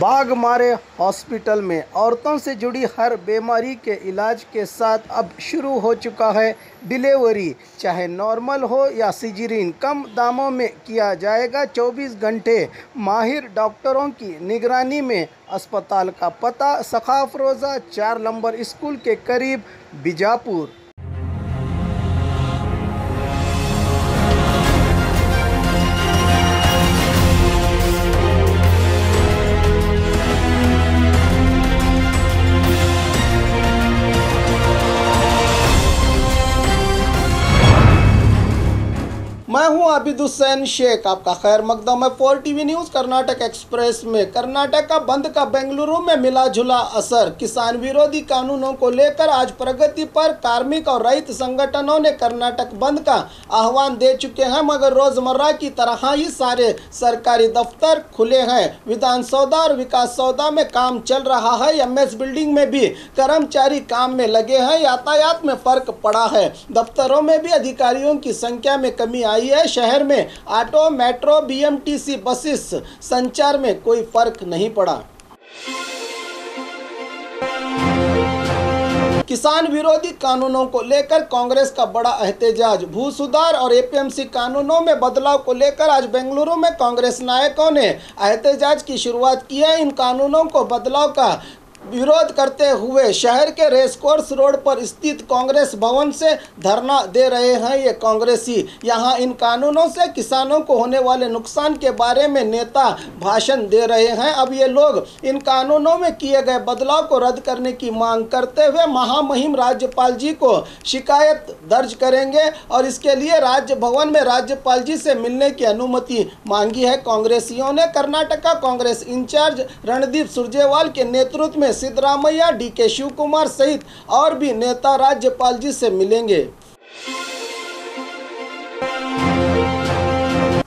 बाघ मारे हॉस्पिटल में। औरतों से जुड़ी हर बीमारी के इलाज के साथ अब शुरू हो चुका है डिलीवरी। चाहे नॉर्मल हो या सिजरीन, कम दामों में किया जाएगा 24 घंटे। माहिर डॉक्टरों की निगरानी में अस्पताल का पता, सखाफ रोज़ा, चार नंबर स्कूल के करीब, बीजापुर। आबिद हुसैन शेख, आपका खैर मकदम है। Four TV news Karnataka express में। कर्नाटक का बंद का बेंगलुरु में मिला जुला असर। किसान विरोधी कानूनों को लेकर आज प्रगति पर कार्मिक और रहित संगठनों ने कर्नाटक बंद का आह्वान दे चुके हैं, मगर रोज़मर्रा की तरह ही सारे सरकारी दफ्तर खुले हैं। विधान सौदा और विकास सौदा में काम चल रहा है। एम बिल्डिंग में भी कर्मचारी काम में लगे हैं। यातायात में फ़र्क पड़ा है। दफ्तरों में भी अधिकारियों की संख्या में कमी आई है। शहर में ऑटो, मेट्रो बीएमटीसी बसेस, संचार में कोई फ़र्क नहीं पड़ा। किसान विरोधी कानूनों को लेकर कांग्रेस का बड़ा एहतजाज भू सुधार और एपीएमसी कानूनों में बदलाव को लेकर आज बेंगलुरु में कांग्रेस नायकों ने एहतजाज की शुरुआत की है। इन कानूनों को बदलाव का विरोध करते हुए शहर के रेसकोर्स रोड पर स्थित कांग्रेस भवन से धरना दे रहे हैं ये कांग्रेसी। यहाँ इन कानूनों से किसानों को होने वाले नुकसान के बारे में नेता भाषण दे रहे हैं। अब ये लोग इन कानूनों में किए गए बदलाव को रद्द करने की मांग करते हुए महामहिम राज्यपाल जी को शिकायत दर्ज करेंगे और इसके लिए राज्य भवन में राज्यपाल जी से मिलने की अनुमति मांगी है। कांग्रेसियों ने कर्नाटका कांग्रेस इंचार्ज रणदीप सुरजेवाल के नेतृत्व में सिद्धरामैया डी के शिव कुमार सहित और भी नेता राज्यपाल जी से मिलेंगे।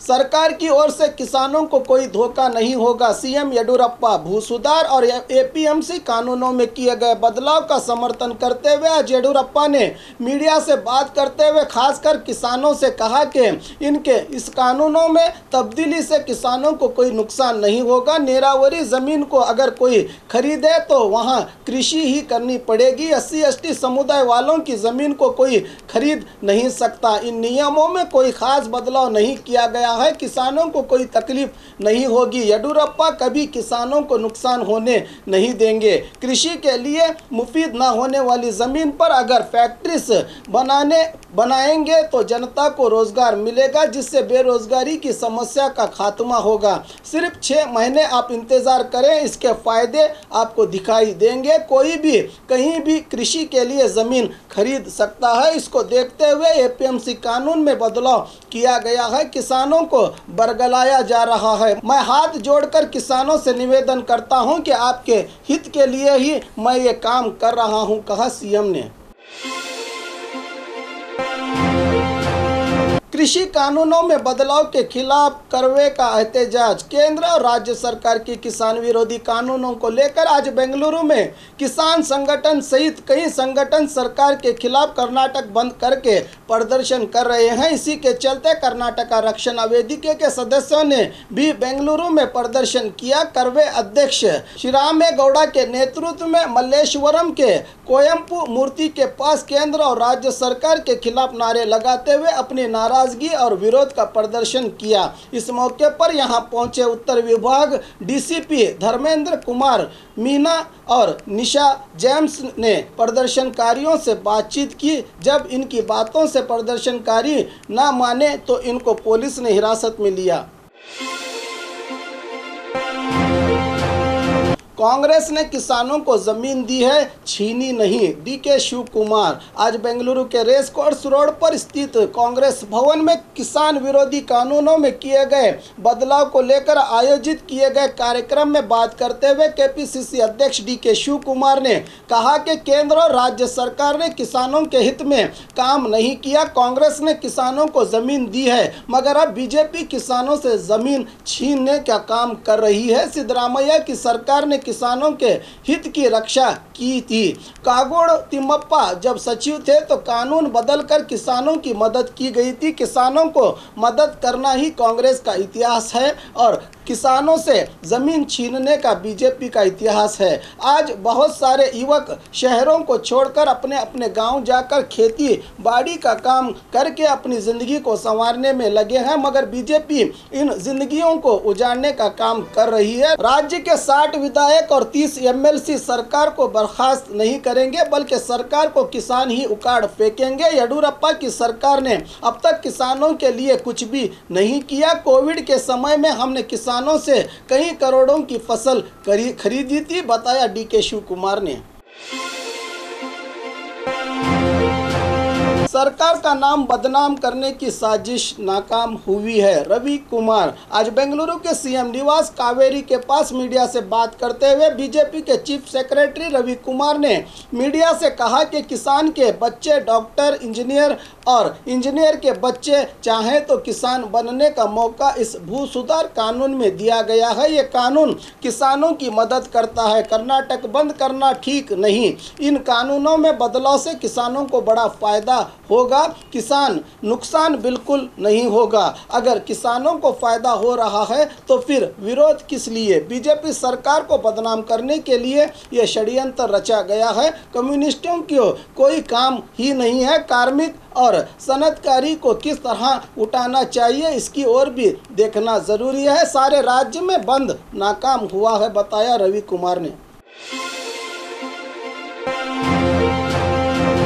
सरकार की ओर से किसानों को कोई धोखा नहीं होगा। सीएम येडुरप्पा भू सुधार और एपीएमसी कानूनों में किए गए बदलाव का समर्थन करते हुए आज येडुरप्पा ने मीडिया से बात करते हुए खासकर किसानों से कहा कि इनके इस कानूनों में तब्दीली से किसानों को कोई नुकसान नहीं होगा। नेरावरी ज़मीन को अगर कोई खरीदे तो वहाँ कृषि ही करनी पड़ेगी। एस सी समुदाय वालों की ज़मीन को कोई खरीद नहीं सकता। इन नियमों में कोई खास बदलाव नहीं किया गया है, किसानों को कोई तकलीफ़ नहीं होगी। येडुरप्पा कभी किसानों को नुकसान होने नहीं देंगे। कृषि के लिए मुफीद ना होने वाली ज़मीन पर अगर फैक्ट्रीज बनाने, बनाएँगे तो जनता को रोज़गार मिलेगा, जिससे बेरोज़गारी की समस्या का खात्मा होगा। सिर्फ़ छः महीने आप इंतज़ार करें, इसके फ़ायदे आपको दिखाई देंगे। कोई भी, कहीं भी कृषि के लिए ज़मीन खरीद सकता है। इसको देखते हुए एपीएमसी कानून में बदलाव किया गया है। किसानों को बरगलाया जा रहा है। मैं हाथ जोड़कर किसानों से निवेदन करता हूँ कि आपके हित के लिए ही मैं ये काम कर रहा हूँ, कहा सीएम ने। कृषि कानूनों में बदलाव के खिलाफ करवे का एहतजाज। केंद्र और राज्य सरकार की किसान विरोधी कानूनों को लेकर आज बेंगलुरु में किसान संगठन सहित कई संगठन सरकार के खिलाफ कर्नाटक बंद करके प्रदर्शन कर रहे हैं। इसी के चलते कर्नाटक रक्षण वेदिके के सदस्यों ने भी बेंगलुरु में प्रदर्शन किया। करवे अध्यक्ष श्रीरामे गौड़ा के नेतृत्व में मल्लेश्वरम के कोयम्पू मूर्ति के पास केंद्र और राज्य सरकार के खिलाफ नारे लगाते हुए अपनी नाराज़ नाराज़गी और विरोध का प्रदर्शन किया। इस मौके पर यहाँ पहुँचे उत्तर विभाग डीसीपी धर्मेंद्र कुमार मीना और निशा जेम्स ने प्रदर्शनकारियों से बातचीत की। जब इनकी बातों से प्रदर्शनकारी ना माने तो इनको पुलिस ने हिरासत में लिया। कांग्रेस ने किसानों को ज़मीन दी है, छीनी नहीं। डी के शिव कुमार आज बेंगलुरु के रेस कोर्स रोड पर स्थित कांग्रेस भवन में किसान विरोधी कानूनों में किए गए बदलाव को लेकर आयोजित किए गए कार्यक्रम में बात करते हुए केपीसीसी अध्यक्ष डी के शिव कुमार ने कहा कि केंद्र और राज्य सरकार ने किसानों के हित में काम नहीं किया। कांग्रेस ने किसानों को ज़मीन दी है, मगर अब बीजेपी किसानों से ज़मीन छीनने का काम कर रही है। सिद्धरामैया की सरकार ने के हित की रक्षा की थी। कागोड़, तिम्मप्पा जब सचिव थे तो कानून बदलकर किसानों की मदद की गई थी। किसानों को मदद करना ही कांग्रेस का इतिहास है और किसानों से ज़मीन छीनने का बीजेपी का इतिहास है। आज बहुत सारे युवक शहरों को छोड़कर अपने अपने गाँव जाकर खेती बाड़ी का काम करके अपनी ज़िंदगी को संवारने में लगे हैं, मगर बीजेपी इन जिंदगियों को उजाड़ने का काम कर रही है। राज्य के 60 विधायक और 30 एमएलसी सरकार को बर्खास्त नहीं करेंगे, बल्कि सरकार को किसान ही उकाड़ फेंकेंगे। येडुरप्पा की सरकार ने अब तक किसानों के लिए कुछ भी नहीं किया। कोविड के समय में हमने किसानों से कई करोड़ों की फ़सल खरीदी थी बताया डी के शिव कुमार ने। सरकार का नाम बदनाम करने की साजिश नाकाम हुई है। रवि कुमार, आज बेंगलुरु के सीएम निवास कावेरी के पास मीडिया से बात करते हुए बीजेपी के चीफ सेक्रेटरी रवि कुमार ने मीडिया से कहा कि किसान के बच्चे डॉक्टर, इंजीनियर और इंजीनियर के बच्चे चाहें तो किसान बनने का मौका इस भू सुधार कानून में दिया गया है। ये कानून किसानों की मदद करता है। कर्नाटक बंद करना ठीक नहीं। इन कानूनों में बदलाव से किसानों को बड़ा फ़ायदा होगा, किसान नुकसान बिल्कुल नहीं होगा। अगर किसानों को फ़ायदा हो रहा है तो फिर विरोध किस लिए? बीजेपी सरकार को बदनाम करने के लिए यह षड्यंत्र रचा गया है। कम्युनिस्टों की कोई काम ही नहीं है। कार्मिक और सनतकारी को किस तरह उठाना चाहिए, इसकी ओर भी देखना ज़रूरी है। सारे राज्य में बंद नाकाम हुआ है, बताया रवि कुमार ने।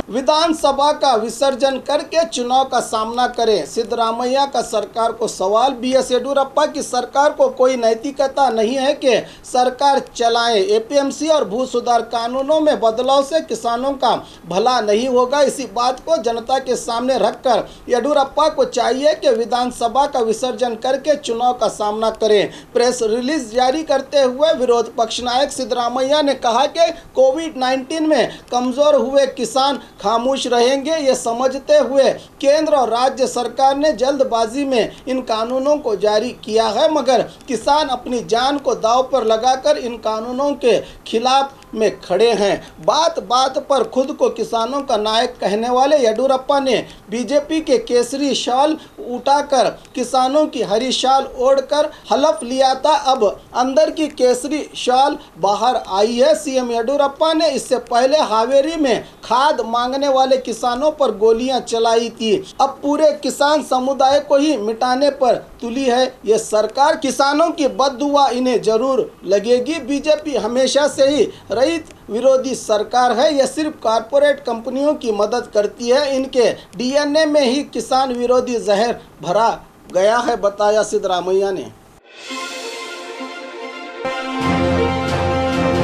विधानसभा का विसर्जन करके चुनाव का सामना करें। सिद्धरामैया का सरकार को सवाल बी एस येडियुरप्पा की सरकार को कोई नैतिकता नहीं है कि सरकार चलाएँ। एपीएमसी और भू सुधार कानूनों में बदलाव से किसानों का भला नहीं होगा। इसी बात को जनता के सामने रखकर येडियुरप्पा को चाहिए कि विधानसभा का विसर्जन करके चुनाव का सामना करें। प्रेस रिलीज़ जारी करते हुए विरोध पक्ष नायक सिद्धरामैया ने कहा कि कोविड नाइन्टीन में कमज़ोर हुए किसान खामोश रहेंगे, ये समझते हुए केंद्र और राज्य सरकार ने जल्दबाजी में इन कानूनों को जारी किया है, मगर किसान अपनी जान को दाव पर लगाकर इन कानूनों के खिलाफ में खड़े हैं। बात बात पर खुद को किसानों का नायक कहने वाले येडुरप्पा ने बीजेपी के केसरी शाल उठाकर किसानों की हरी शाल ओढ़कर हलफ लिया था। अब अंदर की केसरी शाल बाहर आई है। सीएम येडुरप्पा ने इससे पहले हावेरी में खाद मांगने वाले किसानों पर गोलियाँ चलाई थी। अब पूरे किसान समुदाय को ही मिटाने पर तुली है। ये सरकार किसानों की बददुआ इन्हें ज़रूर लगेगी। बीजेपी हमेशा से ही रहित विरोधी सरकार है। यह सिर्फ़ कारपोरेट कंपनियों की मदद करती है। इनके डीएनए में ही किसान विरोधी जहर भरा गया है, बताया सिद्धरामैया ने।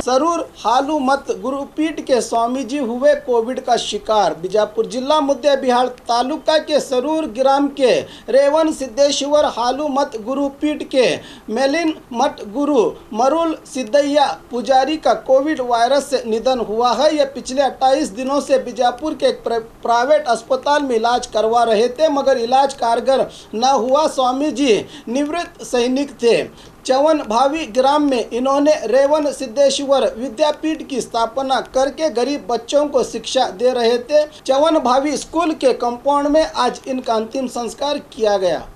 सरूर हालू मत गुरुपीठ के स्वामी जी हुए कोविड का शिकार। बीजापुर जिला मुद्दे बिहार तालुका के सरूर ग्राम के रेवन सिद्धेश्वर हालू मत गुरुपीठ के मेलिन मठ गुरु मरुल सिद्धैया पुजारी का कोविड वायरस से निधन हुआ है। ये पिछले 28 दिनों से बीजापुर के एक प्राइवेट अस्पताल में इलाज करवा रहे थे, मगर इलाज कारगर न हुआ। स्वामी जी निवृत्त सैनिक थे। चवन भावी ग्राम में इन्होंने रेवन सिद्धेश्वर विद्यापीठ की स्थापना करके गरीब बच्चों को शिक्षा दे रहे थे। चवन भावी स्कूल के कंपाउंड में आज इनका अंतिम संस्कार किया गया।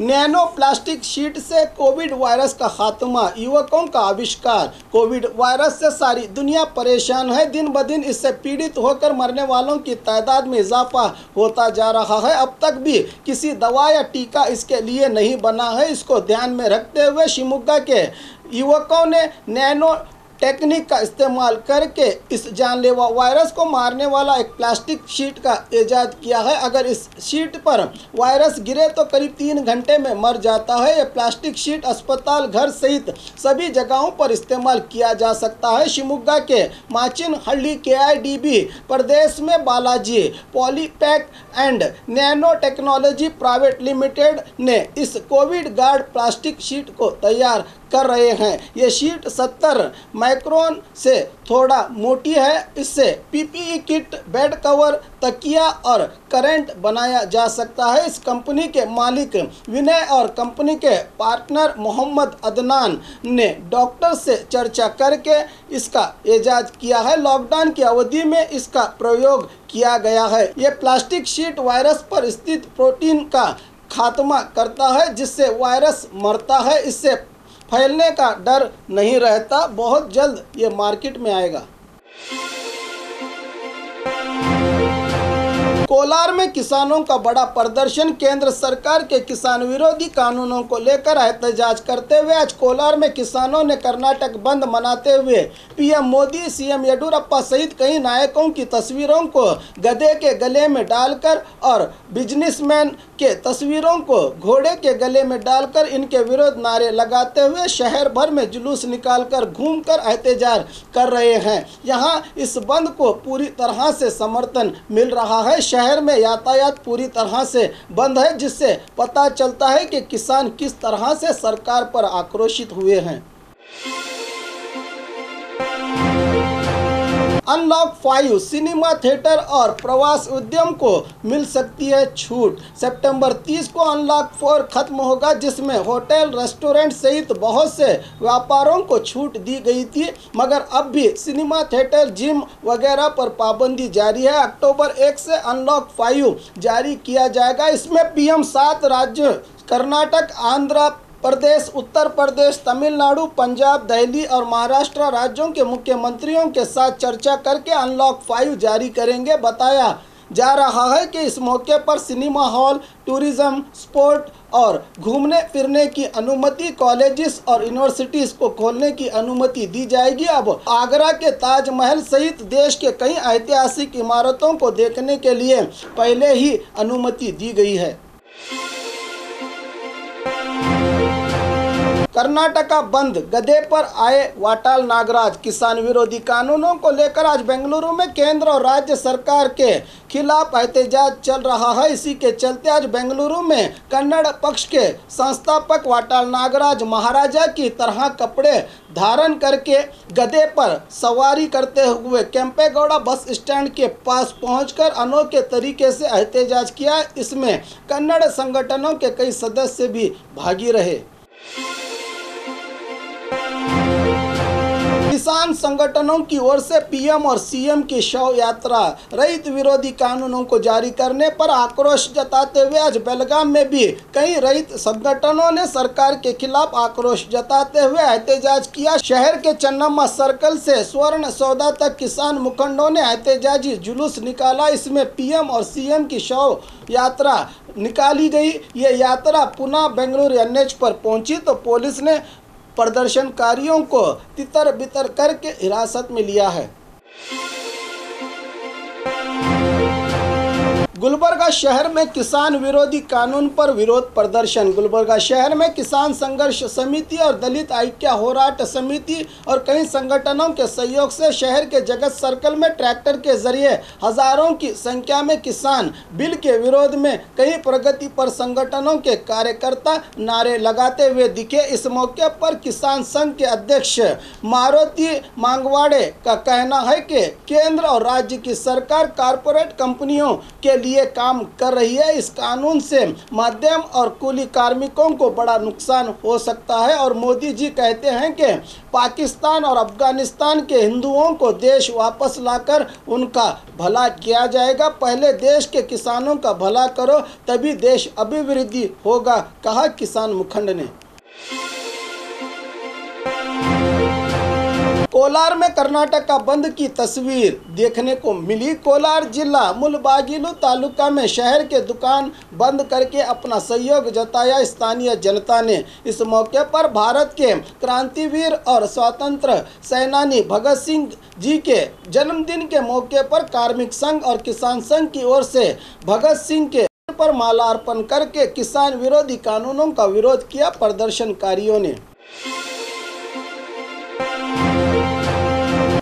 नैनो प्लास्टिक शीट से कोविड वायरस का खात्मा। युवकों का आविष्कार। कोविड वायरस से सारी दुनिया परेशान है। दिन ब दिन इससे पीड़ित होकर मरने वालों की तादाद में इजाफा होता जा रहा है। अब तक भी किसी दवा या टीका इसके लिए नहीं बना है। इसको ध्यान में रखते हुए शिमुगा के युवकों ने नैनो टेक्निक का इस्तेमाल करके इस जानलेवा वायरस को मारने वाला एक प्लास्टिक शीट का ईजाद किया है। अगर इस शीट पर वायरस गिरे तो करीब तीन घंटे में मर जाता है। यह प्लास्टिक शीट अस्पताल, घर सहित सभी जगहों पर इस्तेमाल किया जा सकता है। शिमुगा के माचिन हल्ली के आई प्रदेश में Balaji, polypack and nano technology private limited ने इस कोविड गार्ड प्लास्टिक शीट को तैयार कर रहे हैं। ये शीट 70 माइक्रोन से थोड़ा मोटी है। इससे पीपीई किट, बेड कवर, तकिया और करंट बनाया जा सकता है। इस कंपनी के मालिक विनय और कंपनी के पार्टनर मोहम्मद अदनान ने डॉक्टर से चर्चा करके इसका एजाज किया है। लॉकडाउन की अवधि में इसका प्रयोग किया गया है। ये प्लास्टिक शीट वायरस पर स्थित प्रोटीन का खात्मा करता है, जिससे वायरस मरता है। इससे फैलने का डर नहीं रहता। बहुत जल्द ये मार्केट में आएगा। कोलार में किसानों का बड़ा प्रदर्शन। केंद्र सरकार के किसान विरोधी कानूनों को लेकर एहतजाज करते हुए आज कोलार में किसानों ने कर्नाटक बंद मनाते हुए पीएम मोदी, सीएम येडुरप्पा सहित कई नायकों की तस्वीरों को गधे के गले में डालकर और बिजनेसमैन के तस्वीरों को घोड़े के गले में डालकर इनके विरोध नारे लगाते हुए शहर भर में जुलूस निकालकर घूमकर एहतजाज कर रहे हैं। यहाँ इस बंद को पूरी तरह से समर्थन मिल रहा है। शहर में यातायात पूरी तरह से बंद है, जिससे पता चलता है कि किसान किस तरह से सरकार पर आक्रोशित हुए हैं। अनलॉक फाइव सिनेमा थिएटर और प्रवास उद्यम को मिल सकती है छूट। सितंबर 30 को अनलॉक फोर खत्म होगा, जिसमें होटल, रेस्टोरेंट सहित बहुत से व्यापारों को छूट दी गई थी। मगर अब भी सिनेमा थिएटर, जिम वगैरह पर पाबंदी जारी है। अक्टूबर एक से अनलॉक फाइव जारी किया जाएगा। इसमें पीएम सात राज्य, कर्नाटक, आंध्र प्रदेश, उत्तर प्रदेश, तमिलनाडु, पंजाब, दिल्ली और महाराष्ट्र राज्यों के मुख्यमंत्रियों के साथ चर्चा करके अनलॉक फाइव जारी करेंगे, बताया जा रहा है कि इस मौके पर सिनेमा हॉल, टूरिज़्म, स्पोर्ट और घूमने फिरने की अनुमति, कॉलेजेस और यूनिवर्सिटीज़ को खोलने की अनुमति दी जाएगी। अब आगरा के ताजमहल सहित देश के कई ऐतिहासिक इमारतों को देखने के लिए पहले ही अनुमति दी गई है। कर्नाटका बंद, गधे पर आए वाटाल नागराज। किसान विरोधी कानूनों को लेकर आज बेंगलुरु में केंद्र और राज्य सरकार के खिलाफ एहतजाज चल रहा है। इसी के चलते आज बेंगलुरु में कन्नड़ पक्ष के संस्थापक वाटाल नागराज महाराजा की तरह कपड़े धारण करके गधे पर सवारी करते हुए कैंपेगौड़ा बस स्टैंड के पास पहुंचकर अनोखे तरीके से एहतजाज किया। इसमें कन्नड़ संगठनों के कई सदस्य भी भागी रहे। किसान संगठनों की ओर से पीएम और सीएम की शव यात्रा, रहित विरोधी कानूनों को जारी करने पर आक्रोश जताते हुए आज बेलगाम में भी कई रहित संगठनों ने सरकार के खिलाफ आक्रोश जताते हुए एहतजाज किया। शहर के चन्नम्मा सर्कल से स्वर्ण सौदा तक किसान मुखंडों ने एहतजाजी जुलूस निकाला। इसमें पीएम और सीएम की शव यात्रा निकाली गई। ये यात्रा पुनः, बेंगलुरु एनएच पर पहुँची तो पुलिस ने प्रदर्शनकारियों को तितर बितर करके हिरासत में लिया है। गुलबर्गा शहर में किसान विरोधी कानून पर विरोध प्रदर्शन। गुलबर्गा शहर में किसान संघर्ष समिति और दलित ऐक्य होराट समिति और कई संगठनों के सहयोग से शहर के जगत सर्कल में ट्रैक्टर के ज़रिए हज़ारों की संख्या में किसान बिल के विरोध में कई प्रगति पर संगठनों के कार्यकर्ता नारे लगाते हुए दिखे। इस मौके पर किसान संघ के अध्यक्ष मारुति मांगवाड़े का कहना है कि केंद्र और राज्य की सरकार कारपोरेट कंपनियों के लिए लिए काम कर रही है। इस कानून से मध्यम और कुली कार्मिकों को बड़ा नुकसान हो सकता है और मोदी जी कहते हैं कि पाकिस्तान और अफ़गानिस्तान के हिंदुओं को देश वापस लाकर उनका भला किया जाएगा। पहले देश के किसानों का भला करो, तभी देश अभिवृद्धि होगा, कहा किसान मुखंड ने। कोलार में कर्नाटक का बंद की तस्वीर। देखने को मिली कोलार जिला, मुलबागिलू तालुका में शहर के दुकान बंद करके अपना सहयोग जताया स्थानीय जनता ने। इस मौके पर भारत के क्रांतिवीर और स्वतंत्र सेनानी भगत सिंह जी के जन्मदिन के मौके पर कार्मिक संघ और किसान संघ की ओर से भगत सिंह के पर मालार्पण करके किसान विरोधी कानूनों का विरोध किया प्रदर्शनकारियों ने।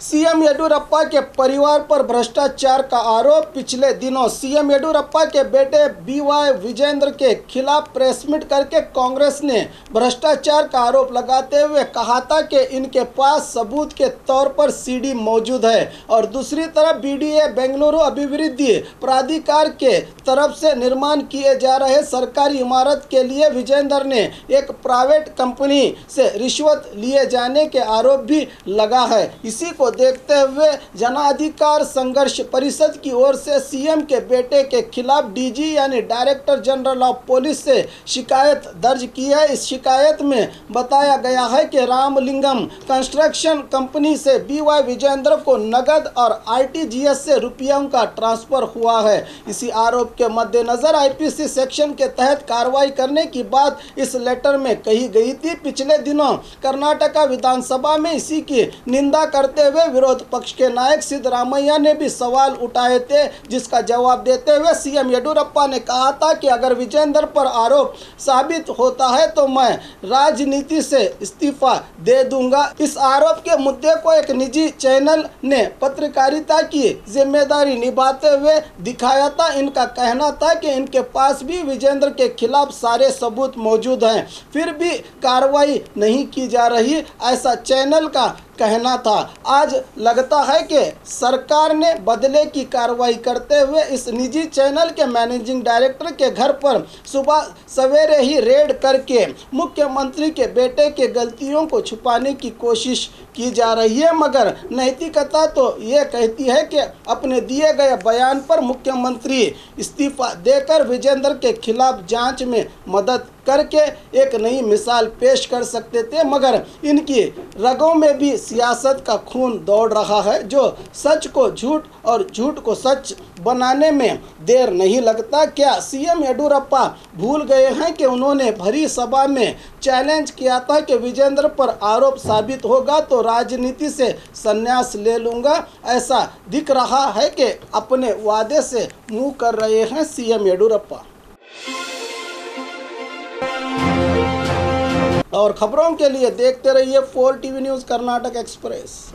सीएम येडुरप्पा के परिवार पर भ्रष्टाचार का आरोप। पिछले दिनों सीएम येडुरप्पा के बेटे बीवाई विजेंद्र के खिलाफ प्रेस मीट करके कांग्रेस ने भ्रष्टाचार का आरोप लगाते हुए कहा था कि इनके पास सबूत के तौर पर सीडी मौजूद है और दूसरी तरफ़ बीडीए बेंगलुरु अभिवृद्धि प्राधिकार के तरफ़ से निर्माण किए जा रहे सरकारी इमारत के लिए विजेंद्र ने एक प्राइवेट कंपनी से रिश्वत लिए जाने के आरोप भी लगा है। इसी को देखते हुए जनाधिकार संघर्ष परिषद की ओर से सीएम के बेटे के खिलाफ डीजी यानी डायरेक्टर जनरल ऑफ़ पुलिस से शिकायत दर्ज की है। इस शिकायत में बताया गया है कि रामलिंगम कंस्ट्रक्शन कंपनी से बी वाई विजेंद्र को नगद और आरटीजीएस से रुपयों का ट्रांसफ़र हुआ है। इसी आरोप के मद्देनजर आईपीसी सेक्शन के तहत कार्रवाई करने की बात इस लेटर में कही गई थी। पिछले दिनों कर्नाटका विधानसभा में इसी की निंदा करते हुए विरोध पक्ष के नायक सिद्धरामैया ने भी सवाल उठाए थे, जिसका जवाब देते हुए सीएम येडुरप्पा ने कहा था कि अगर विजेंद्र पर आरोप साबित होता है तो मैं राजनीति से इस्तीफा दे दूँगा। इस आरोप के मुद्दे को एक निजी चैनल ने पत्रकारिता की ज़िम्मेदारी निभाते हुए दिखाया था। इनका कहना था कि इनके पास भी विजेंद्र के खिलाफ सारे सबूत मौजूद हैं, फिर भी कार्रवाई नहीं की जा रही, ऐसा चैनल का कहना था। आज लगता है कि सरकार ने बदले की कार्रवाई करते हुए इस निजी चैनल के मैनेजिंग डायरेक्टर के घर पर सुबह सवेरे ही रेड करके मुख्यमंत्री के बेटे के गलतियों को छुपाने की कोशिश की जा रही है, मगर नैतिकता तो ये कहती है कि अपने दिए गए बयान पर मुख्यमंत्री इस्तीफा देकर विजेंद्र के खिलाफ जाँच में मदद करके एक नई मिसाल पेश कर सकते थे, मगर इनकी रगों में भी सियासत का खून दौड़ रहा है, जो सच को झूठ और झूठ को सच बनाने में देर नहीं लगता। क्या सीएम येडुरप्पा भूल गए हैं कि उन्होंने भरी सभा में चैलेंज किया था कि विजेंद्र पर आरोप साबित होगा तो राजनीति से संन्यास ले लूँगा। ऐसा दिख रहा है कि अपने वादे से मुँह कर रहे हैं सीएम येडुरप्पा। और खबरों के लिए देखते रहिए four TV news Karnataka express.